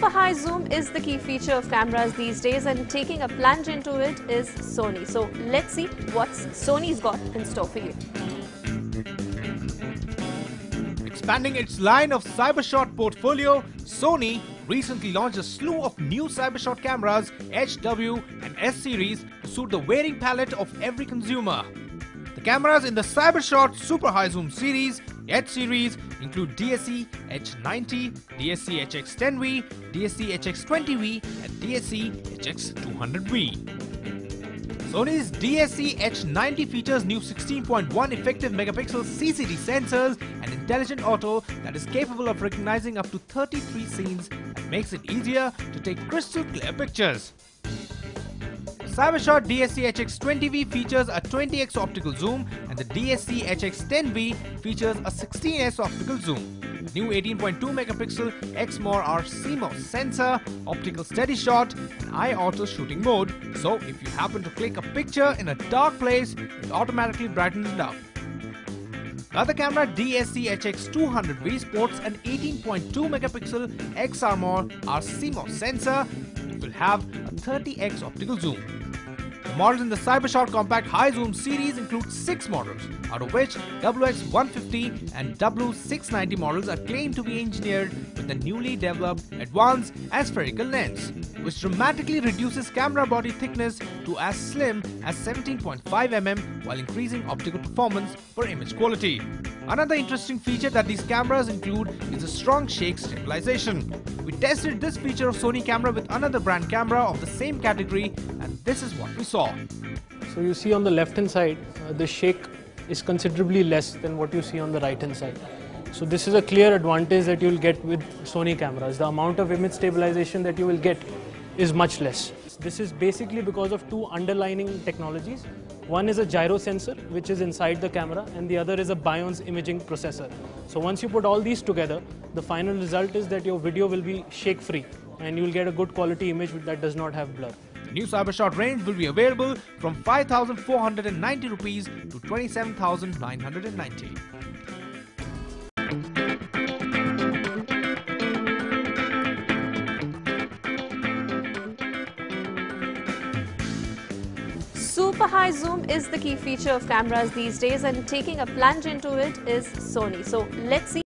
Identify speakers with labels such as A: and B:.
A: Super high zoom is the key feature of cameras these days and taking a plunge into it is Sony. So let's see what Sony's got in store for you.
B: Expanding its line of CyberShot portfolio, Sony recently launched a slew of new CyberShot cameras, HW and S series to suit the varying palette of every consumer. The cameras in the CyberShot Super High Zoom series, H series, include DSC H90, DSC HX10V, DSC HX20V, and DSC HX200V. Sony's DSC H90 features new 16.1 effective megapixel CCD sensors and intelligent auto that is capable of recognizing up to 33 scenes and makes it easier to take crystal clear pictures. CyberShot DSC HX20V features a 20x optical zoom and the DSC HX10V features a 16x optical zoom. New 18.2 megapixel Exmor CMOS sensor, optical steady shot, and iAuto shooting mode. So if you happen to click a picture in a dark place, it automatically brightens it up. The other camera DSC HX200V sports an 18.2 megapixel Exmor R CMOS sensor. It will have a 30x optical zoom. The models in the CyberShot Compact High Zoom series include 6 models, out of which WX150 and W690 models are claimed to be engineered with the newly developed advanced aspherical lens, which dramatically reduces camera body thickness to as slim as 17.5 mm while increasing optical performance for image quality. Another interesting feature that these cameras include is a strong shake stabilization. We tested this feature of Sony camera with another brand camera of the same category and this is what we saw.
C: So you see on the left hand side, uh, the shake is considerably less than what you see on the right hand side. So this is a clear advantage that you will get with Sony cameras. The amount of image stabilization that you will get is much less. This is basically because of two underlining technologies. One is a gyro sensor, which is inside the camera, and the other is a Bionz imaging processor. So once you put all these together, the final result is that your video will be shake free and you will get a good quality image that does not have blur.
B: The new CyberShot range will be available from 5,490 rupees to 27,990.
A: Super high zoom is the key feature of cameras these days and taking a plunge into it is Sony. So let's see